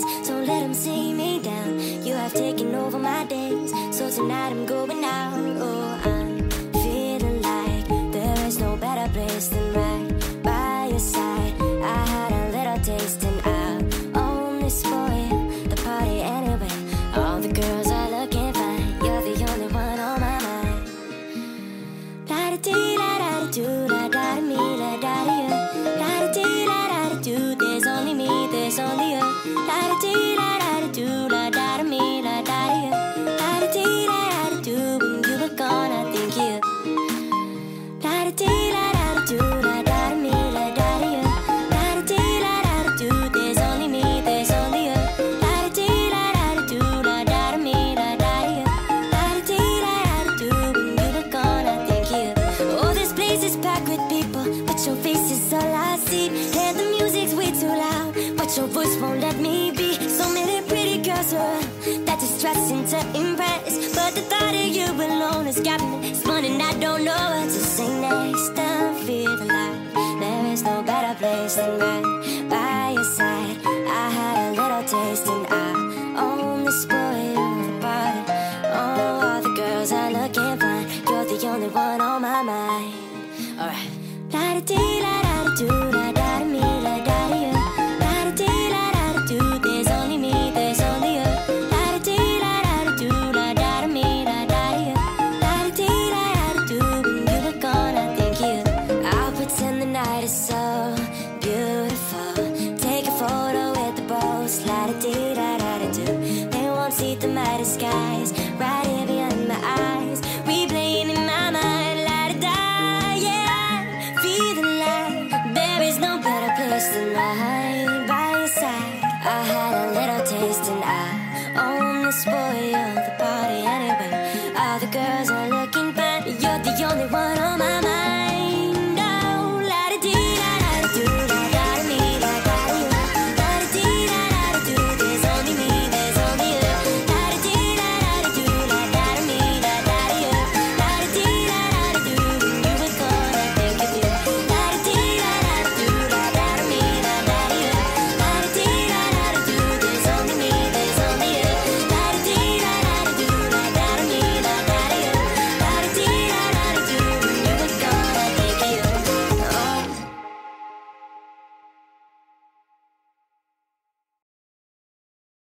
Shades. Don't let them see me down. You have taken over my days. So tonight I'm going out. Oh, I'm is all I see. And the music's way too loud, but your voice won't let me be. So many pretty girls around that just stressing to impress. But the thought of you alone has got me spinning. I don't know what to say next. I feel alive. There is no better place than right by your side. I had a little taste and I own spoil the party. Oh, all the girls are looking fine. You're the only one on my mind. Alright la da dee la da do the girls